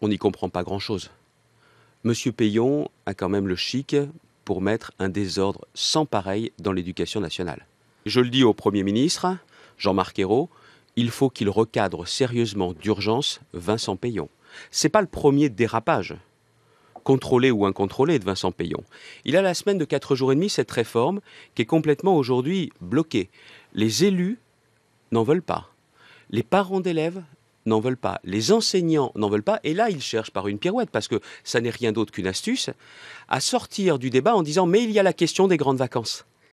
on n'y comprend pas grand-chose. Monsieur Payon a quand même le chic pour mettre un désordre sans pareil dans l'éducation nationale. Je le dis au Premier ministre, Jean-Marc Ayrault, il faut qu'il recadre sérieusement d'urgence Vincent Payon. C'est pas le premier dérapage, contrôlé ou incontrôlé, de Vincent Payon. Il a la semaine de 4 jours et demi cette réforme qui est complètement aujourd'hui bloquée. Les élus n'en veulent pas. Les parents d'élèves n'en veulent pas. Les enseignants n'en veulent pas. Et là, ils cherchent par une pirouette, parce que ça n'est rien d'autre qu'une astuce, à sortir du débat en disant mais il y a la question des grandes vacances.